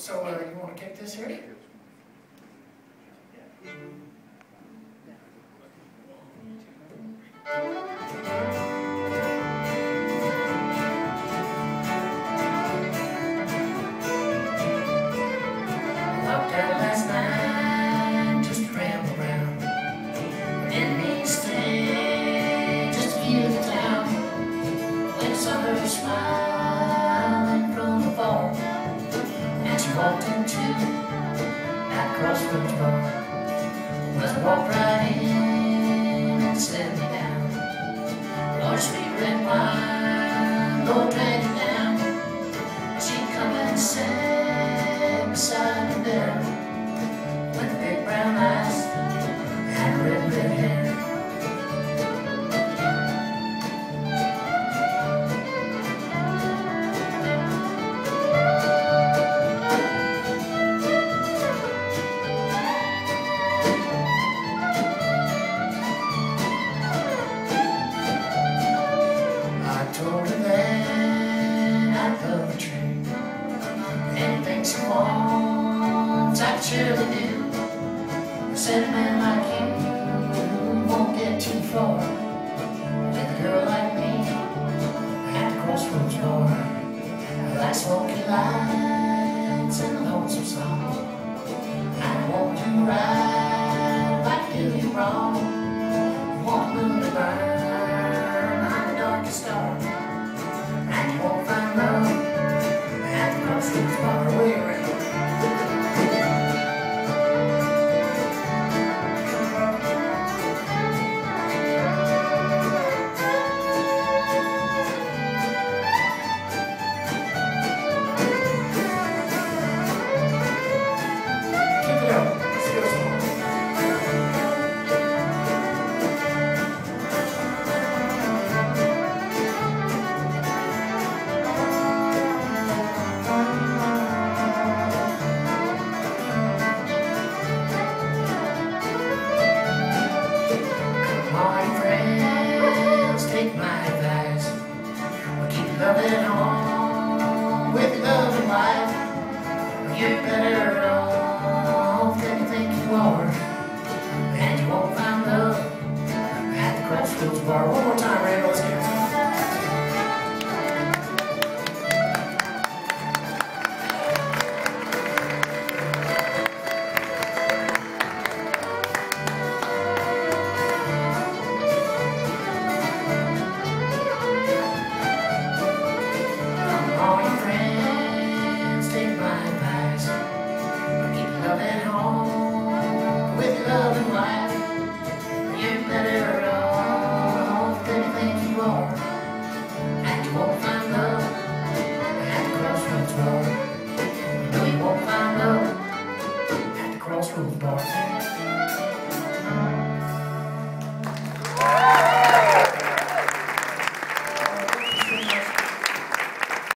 So, uh, you wanna kick this here? Out into that crossroads bar. I walked right in and set me down. Lord, sweet red wine, Lord, drag it down. She'd come and sit beside me there said a man like you won't get too far with a girl like me at the crossroads. I like smoky lights and a lonesome song. I want to ride like do you wrong. Want moon to burn on the darkest star. And you won't find love at the crossroads bar. We're You're better off than you think you are. And you won't find love at the crossroads bar. Loving home with your loving wife.